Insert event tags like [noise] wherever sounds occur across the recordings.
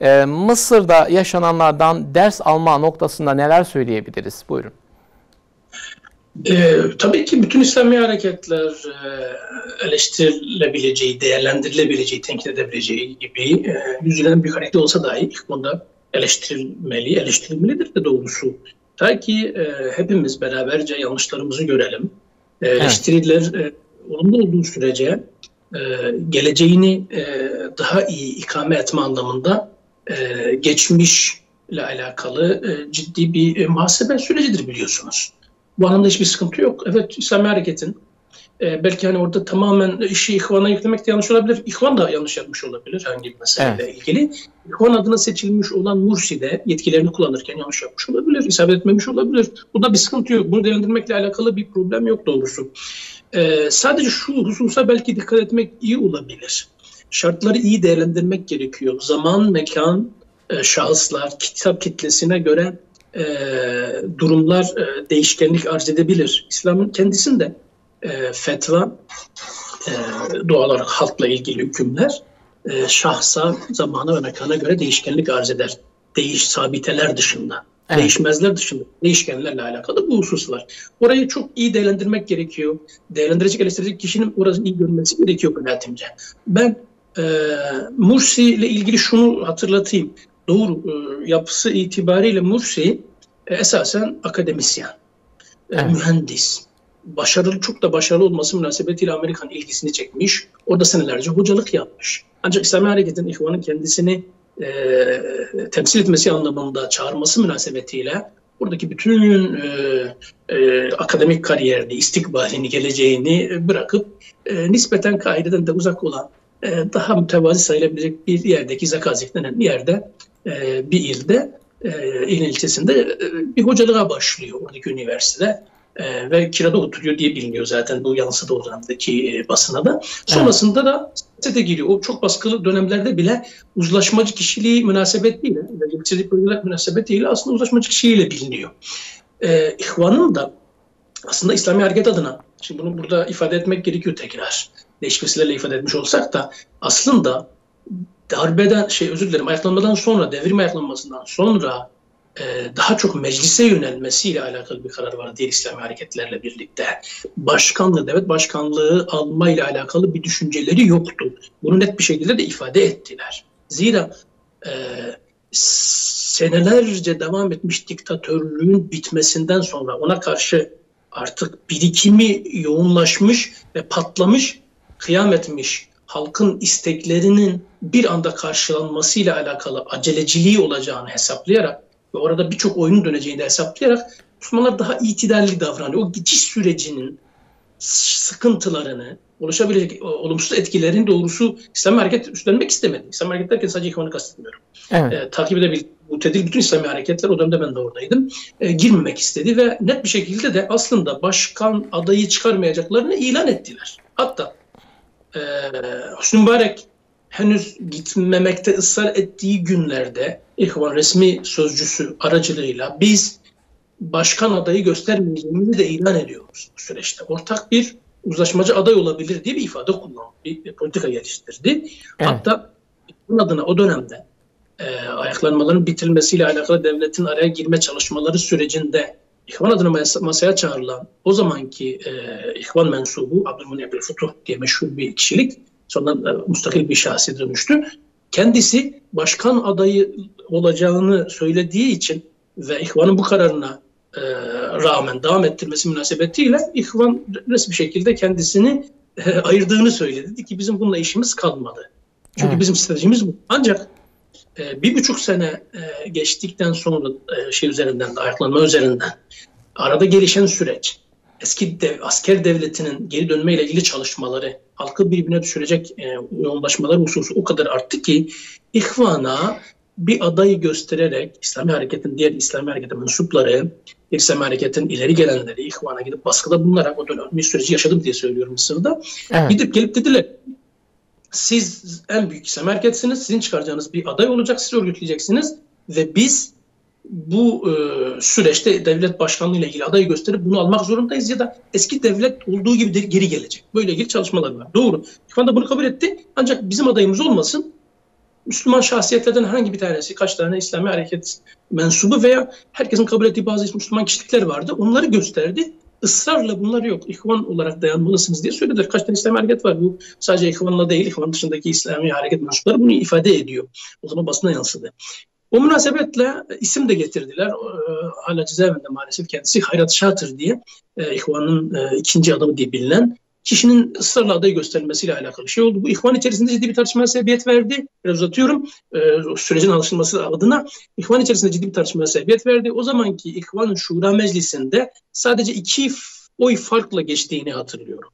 E, Mısır'da yaşananlardan ders alma noktasında neler söyleyebiliriz? Buyurun. E, tabii ki bütün İslami hareketler e, eleştirilebileceği, değerlendirilebileceği, tenkit edebileceği gibi e, yüzülen bir hareket olsa dahi ilk konuda eleştirilmeli, eleştirilmelidir de doğrusu. Ta ki e, hepimiz beraberce yanlışlarımızı görelim. E, eleştiriler e, olumlu olduğu sürece e, geleceğini e, daha iyi ikame etme anlamında e, geçmişle alakalı e, ciddi bir e, muhasebe sürecidir biliyorsunuz. Bu anlamda hiçbir sıkıntı yok. Evet İslami Hareket'in e, belki hani orada tamamen işi ihvana yüklemek de yanlış olabilir. İhvan da yanlış yapmış olabilir hangi bir meseleyle evet. ilgili. İhvan adına seçilmiş olan Mursi de yetkilerini kullanırken yanlış yapmış olabilir. isabet etmemiş olabilir. Bu da bir sıkıntı yok. Bunu değerlendirmekle alakalı bir problem yok doğrusu. E, sadece şu hususa belki dikkat etmek iyi olabilir. Şartları iyi değerlendirmek gerekiyor. Zaman, mekan, e, şahıslar, kitap kitlesine göre e, durumlar e, değişkenlik arz edebilir. İslam'ın kendisinde e, fetva, e, doğal olarak halkla ilgili hükümler e, şahsa, zamana ve mekana göre değişkenlik arz eder. Değiş sabiteler dışında. Evet. Değişmezler dışında değişkenlerle alakalı bu husus var. Orayı çok iyi değerlendirmek gerekiyor. Değerlendirecek, eleştirecek kişinin orasını iyi görmesi gerekiyor kanaatimce. Ben e, Mursi ile ilgili şunu hatırlatayım. Doğru e, yapısı itibariyle Mursi e, esasen akademisyen, e, evet. mühendis, başarılı çok da başarılı olması münasebetiyle Amerikan ilgisini çekmiş. Orada senelerce hocalık yapmış. Ancak İslami Hareket'in ihvanın kendisini e, temsil etmesi anlamında çağırması münasebetiyle buradaki bütün e, e, akademik kariyerini, istikbalini, geleceğini bırakıp e, nispeten kaideden de uzak olan e, daha mütevazi sayılabilecek bir yerdeki Zakazik denen yerde e, bir ilde e, il ilçesinde e, bir hocalığa başlıyor oradaki üniversitede e, ve kirada oturuyor diye biliniyor zaten bu yansıdı o dönemdeki e, basına da. Sonrasında evet. da siyasete giriyor. O çok baskılı dönemlerde bile uzlaşmacı kişiliği münasebetiyle, yükselilik bölgeler münasebetiyle aslında uzlaşmacı kişiliğiyle biliniyor. E, İhvan'ın da aslında İslami hareket adına, şimdi bunu burada ifade etmek gerekiyor tekrar. Değişik ifade etmiş olsak da aslında darbeden, şey özür dilerim ayaklanmadan sonra, devrim ayaklanmasından sonra e, daha çok meclise yönelmesiyle alakalı bir karar var diğer İslami hareketlerle birlikte. Başkanlığı, devlet başkanlığı alma ile alakalı bir düşünceleri yoktu. Bunu net bir şekilde de ifade ettiler. Zira e, senelerce devam etmiş diktatörlüğün bitmesinden sonra ona karşı artık birikimi yoğunlaşmış ve patlamış, kıyam etmiş halkın isteklerinin bir anda karşılanmasıyla alakalı aceleciliği olacağını hesaplayarak ve orada birçok oyunun döneceğini de hesaplayarak Müslümanlar daha itidalli davranıyor. O geçiş sürecinin sıkıntılarını, oluşabilecek olumsuz etkilerin doğrusu İslam hareket üstlenmek istemedi. İslam hareket derken sadece İhvan'ı kastetmiyorum. Evet. E, takip edebil, mutedil bütün İslami hareketler o dönemde ben de oradaydım. E, girmemek istedi ve net bir şekilde de aslında başkan adayı çıkarmayacaklarını ilan ettiler. Hatta e, Hüsnü Mübarek henüz gitmemekte ısrar ettiği günlerde İhvan resmi sözcüsü aracılığıyla biz başkan adayı göstermeyeceğimizi de ilan ediyoruz bu süreçte. Ortak bir uzlaşmacı aday olabilir diye bir ifade kullandı, bir politika geliştirdi. Evet. Hatta bunun adına o dönemde e, ayaklanmaların bitirilmesiyle alakalı devletin araya girme çalışmaları sürecinde İhvan adına mas- masaya çağrılan o zamanki e, İhvan mensubu Abdülmuni Abdülfutuh diye meşhur bir kişilik Sonradan e, müstakil bir şahsi dönüştü. Kendisi başkan adayı olacağını söylediği için ve İhvan'ın bu kararına e, rağmen devam ettirmesi münasebetiyle İhvan resmi şekilde kendisini e, ayırdığını söyledi. Dedi ki bizim bununla işimiz kalmadı. Çünkü evet. bizim stratejimiz bu. Ancak e, bir buçuk sene e, geçtikten sonra e, şey üzerinden de ayaklanma üzerinden arada gelişen süreç eski dev, asker devletinin geri dönmeyle ilgili çalışmaları, halkı birbirine düşürecek e, yoğunlaşmalar hususu o kadar arttı ki İhvan'a bir adayı göstererek İslami Hareket'in diğer İslami Hareket'in mensupları, İslami Hareket'in ileri gelenleri İhvan'a gidip baskıda bulunarak o dönem bir süreci yaşadım diye söylüyorum Mısır'da. Evet. Gidip gelip dediler siz en büyük İslami Hareket'siniz, sizin çıkaracağınız bir aday olacak, siz örgütleyeceksiniz ve biz bu e, süreçte devlet başkanlığı ile ilgili adayı gösterip bunu almak zorundayız ya da eski devlet olduğu gibi de geri gelecek. Böyle ilgili çalışmalar var. Doğru. İkvan da bunu kabul etti. Ancak bizim adayımız olmasın. Müslüman şahsiyetlerden herhangi bir tanesi, kaç tane İslami hareket mensubu veya herkesin kabul ettiği bazı Müslüman kişilikler vardı. Onları gösterdi. Israrla bunlar yok. İhvan olarak dayanmalısınız diye söylediler. Kaç tane İslami hareket var. Bu sadece İhvan'la değil, İhvan dışındaki İslami hareket mensupları bunu ifade ediyor. O zaman basına yansıdı. O münasebetle isim de getirdiler. E, hala cezaevinde maalesef kendisi Hayrat Şatır diye e, İhvan'ın e, ikinci adamı diye bilinen kişinin ısrarla aday gösterilmesiyle alakalı şey oldu. Bu ihvan içerisinde ciddi bir tartışmaya sebebiyet verdi. Biraz uzatıyorum. E, sürecin alışılması adına ihvan içerisinde ciddi bir tartışmaya sebebiyet verdi. O zamanki ihvanın şura meclisinde sadece iki oy farkla geçtiğini hatırlıyorum.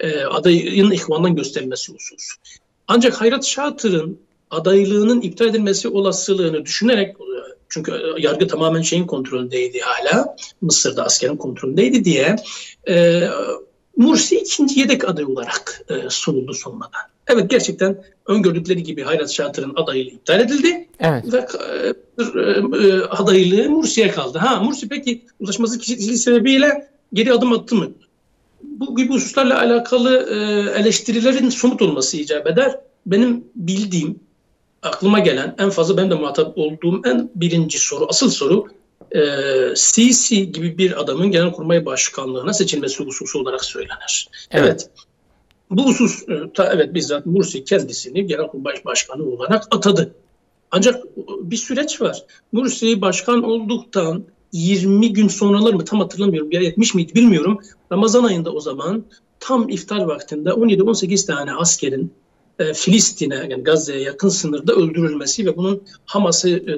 E, adayın ihvandan gösterilmesi hususu. Ancak Hayrat Şatır'ın adaylığının iptal edilmesi olasılığını düşünerek çünkü yargı tamamen şeyin kontrolündeydi hala. Mısır'da askerin kontrolündeydi diye e, Mursi ikinci yedek aday olarak e, sunuldu sonmadan. Evet gerçekten öngördükleri gibi Hayrat Şatır'ın adaylığı iptal edildi. Evet. Ve e, e, e, adaylığı Mursi'ye kaldı. Ha Mursi peki uzlaşması kişiliği sebebiyle geri adım attı mı? Bu gibi hususlarla alakalı e, eleştirilerin somut olması icap eder. Benim bildiğim, aklıma gelen en fazla ben de muhatap olduğum en birinci soru, asıl soru e, Sisi gibi bir adamın Genelkurmay Başkanlığına seçilmesi hususu olarak söylenir. Evet. evet. Bu husus, e, ta, evet bizzat Mursi kendisini Genelkurmay Başkanı olarak atadı. Ancak bir süreç var. Mursi başkan olduktan 20 gün sonralar mı tam hatırlamıyorum ya 70 miydi bilmiyorum. Ramazan ayında o zaman tam iftar vaktinde 17-18 tane askerin e, Filistin'e yani Gazze'ye yakın sınırda öldürülmesi ve bunun Hamas'ı e,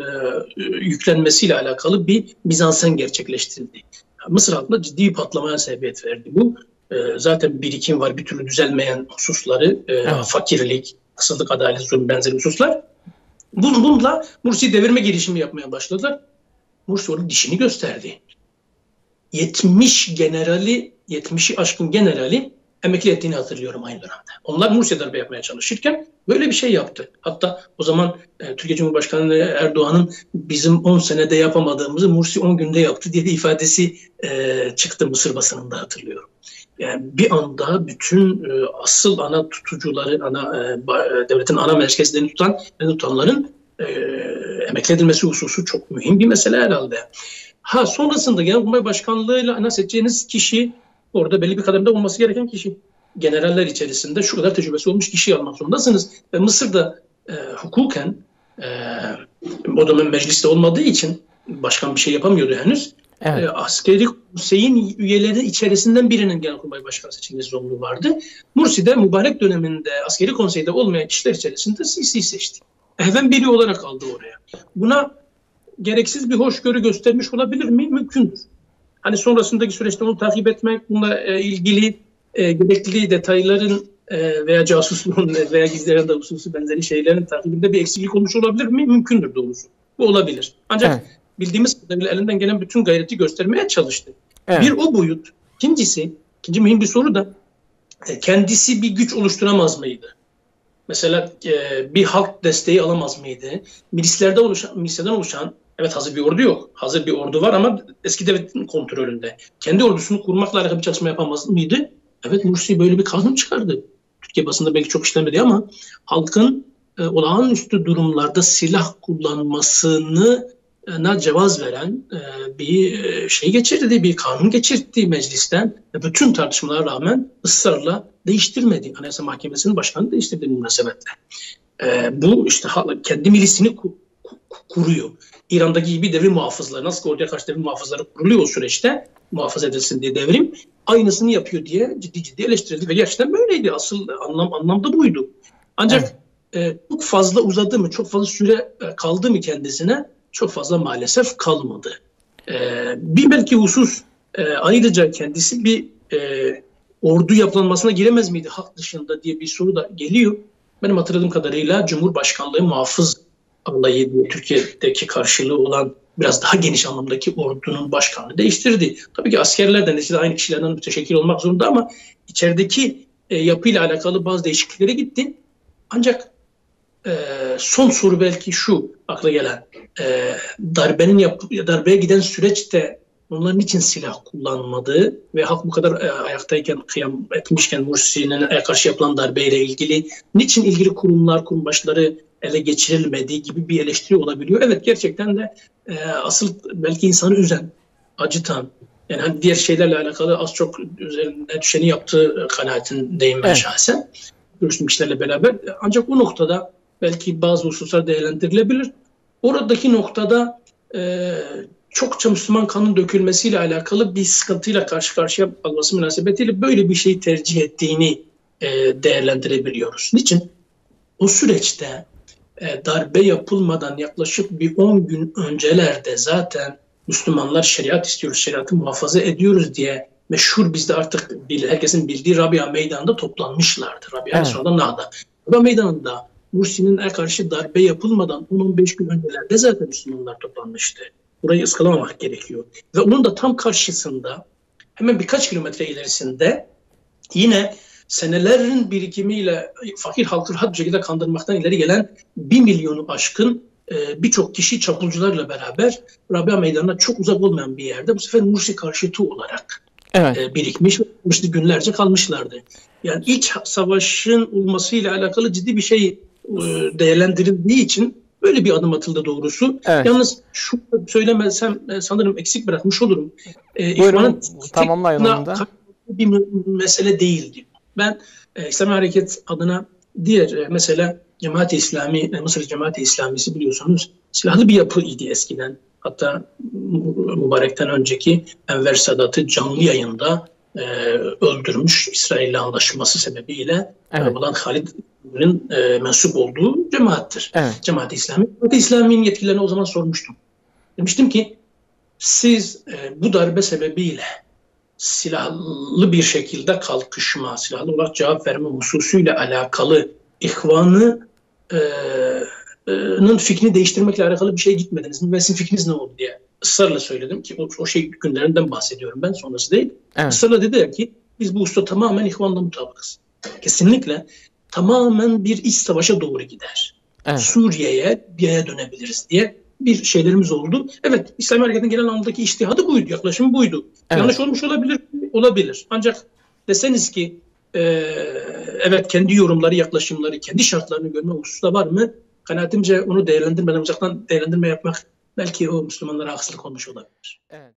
yüklenmesiyle alakalı bir mizansen gerçekleştirildi. Mısır halkında ciddi bir patlamaya sebebiyet verdi. Bu e, zaten birikim var bir türlü düzelmeyen hususları, e, evet. fakirlik, kısıtlık, adalet, zulüm benzeri hususlar. Bun, bununla Mursi devirme girişimi yapmaya başladılar. Mursi onun dişini gösterdi. 70 generali, 70'i aşkın generali emekli ettiğini hatırlıyorum aynı dönemde. Onlar Mursi'ye darbe yapmaya çalışırken böyle bir şey yaptı. Hatta o zaman e, Türkiye Cumhurbaşkanı Erdoğan'ın bizim 10 senede yapamadığımızı Mursi 10 günde yaptı diye bir ifadesi e, çıktı Mısır basınında hatırlıyorum. Yani bir anda bütün e, asıl ana tutucuları, ana e, e devletin ana merkezlerini tutan tutanların e, emekli edilmesi hususu çok mühim bir mesele herhalde. Ha sonrasında Genelkurmay Başkanlığı'yla ana seçeceğiniz kişi Orada belli bir kademde olması gereken kişi. Generaller içerisinde şu kadar tecrübesi olmuş kişiyi almak zorundasınız. Ve Mısır'da e, hukuken e, o dönem mecliste olmadığı için başkan bir şey yapamıyordu henüz. Evet. E, askeri konseyin üyeleri içerisinden birinin genelkurmay başkanı seçilmesi zorunluluğu vardı. Mursi de mübarek döneminde askeri konseyde olmayan kişiler içerisinde Sisi seçti. Ehven biri olarak aldı oraya. Buna gereksiz bir hoşgörü göstermiş olabilir mi? Mümkündür. Hani sonrasındaki süreçte onu takip etmek, bununla e, ilgili e, gerekli detayların e, veya casusluğun [laughs] veya gizlenen hususu benzeri şeylerin takibinde bir eksiklik olmuş olabilir mi? Mümkündür doğrusu. Bu olabilir. Ancak evet. bildiğimiz kadarıyla elinden gelen bütün gayreti göstermeye çalıştı. Evet. Bir o boyut. İkincisi, ikinci mühim bir soru da e, kendisi bir güç oluşturamaz mıydı? Mesela e, bir halk desteği alamaz mıydı? Milislerde oluşan, milislerden oluşan Evet hazır bir ordu yok. Hazır bir ordu var ama eski devletin kontrolünde. Kendi ordusunu kurmakla alakalı bir çalışma yapamaz mıydı? Evet Mursi böyle bir kanun çıkardı. Türkiye basında belki çok işlemedi ama halkın e, olağanüstü durumlarda silah kullanmasını na cevaz veren e, bir e, şey geçirdi, bir kanun geçirdi meclisten. Bütün tartışmalara rağmen ısrarla değiştirmedi. Anayasa Mahkemesi'nin başkanı değiştirdi bu münasebetle. E, bu işte kendi milisini kuruyor. İran'daki gibi devrim muhafızları nasıl ki oraya karşı devrim muhafızları kuruluyor o süreçte muhafaza edilsin diye devrim aynısını yapıyor diye ciddi ciddi eleştirildi ve gerçekten böyleydi. Asıl anlam anlamda buydu. Ancak evet. e, çok fazla uzadı mı, çok fazla süre e, kaldı mı kendisine? Çok fazla maalesef kalmadı. E, bir belki husus e, ayrıca kendisi bir e, ordu yapılanmasına giremez miydi halk dışında diye bir soru da geliyor. Benim hatırladığım kadarıyla Cumhurbaşkanlığı muhafız alayı Türkiye'deki karşılığı olan biraz daha geniş anlamdaki ordunun başkanını değiştirdi. Tabii ki askerler de neticede aynı kişilerden müteşekkil olmak zorunda ama içerideki e, yapıyla alakalı bazı değişikliklere gitti. Ancak e, son soru belki şu akla gelen. E, darbenin yap darbeye giden süreçte onların için silah kullanmadığı ve halk bu kadar e, ayaktayken kıyam etmişken Mursi'nin karşı yapılan darbeyle ilgili niçin ilgili kurumlar, kurum başları ele geçirilmediği gibi bir eleştiri olabiliyor. Evet gerçekten de e, asıl belki insanı üzen, acıtan, yani hani diğer şeylerle alakalı az çok üzerine düşeni yaptığı kanaatindeyim ben Evet. şahsen. Görüştüğüm kişilerle beraber. Ancak o noktada belki bazı hususlar değerlendirilebilir. Oradaki noktada e, çokça Müslüman kanın dökülmesiyle alakalı bir sıkıntıyla karşı karşıya kalması münasebetiyle böyle bir şeyi tercih ettiğini e, değerlendirebiliyoruz. Niçin? O süreçte darbe yapılmadan yaklaşık bir 10 gün öncelerde zaten Müslümanlar şeriat istiyoruz, şeriatı muhafaza ediyoruz diye meşhur bizde artık bil- herkesin bildiği Rabia Meydanı'nda toplanmışlardı. Rabia Evet. sonra Na'da. Rabia Meydanı'nda Mursi'nin karşı darbe yapılmadan 10-15 gün öncelerde zaten Müslümanlar toplanmıştı. Burayı ıskalamamak gerekiyor. Ve onun da tam karşısında hemen birkaç kilometre ilerisinde yine senelerin birikimiyle fakir halkı rahat bir şekilde kandırmaktan ileri gelen 1 milyonu aşkın e, birçok kişi çapulcularla beraber Rabia Meydanı'na çok uzak olmayan bir yerde bu sefer Mursi karşıtı olarak Evet. e, birikmiş ve günlerce kalmışlardı. Yani iç savaşın olmasıyla alakalı ciddi bir şey e, değerlendirildiği için böyle bir adım atıldı doğrusu. Evet. Yalnız şu söylemezsem e, sanırım eksik bırakmış olurum. E, Buyurun, tamamlayın onu da. bir me- mesele değildi. Ben e, İslami Hareket adına diğer e, mesela Cemaat-i İslami, e, Mısır Cemaat-i İslamisi biliyorsunuz silahlı bir yapı idi eskiden. Hatta Mü- Mübarek'ten önceki Enver Sadat'ı canlı yayında e, öldürmüş İsrail'le anlaşması sebebiyle Evet. bulan Halid'in e, mensup olduğu cemaattir. Evet. Cemaat-i İslami. Cemaat-i İslami'nin yetkililerine o zaman sormuştum. Demiştim ki siz e, bu darbe sebebiyle silahlı bir şekilde kalkışma, silahlı olarak cevap verme hususuyla alakalı ihvanı e, e, nın fikrini değiştirmekle alakalı bir şey gitmediniz mi? Ve sizin fikriniz ne oldu diye ısrarla söyledim ki o, o şey günlerinden bahsediyorum ben sonrası değil. Evet. Israrla dediler ki biz bu usta tamamen ihvanla mutabıkız. Kesinlikle tamamen bir iç savaşa doğru gider. Evet. Suriye'ye yere dönebiliriz diye bir şeylerimiz oldu. Evet İslam Hareketi'nin genel anlamdaki iştihadı buydu, yaklaşımı buydu. Evet. Yanlış olmuş olabilir, olabilir. Ancak deseniz ki e, evet kendi yorumları, yaklaşımları, kendi şartlarını görme hususu da var mı? Kanaatimce onu değerlendirmeden uzaktan değerlendirme yapmak belki o Müslümanlara haksızlık olmuş olabilir. Evet.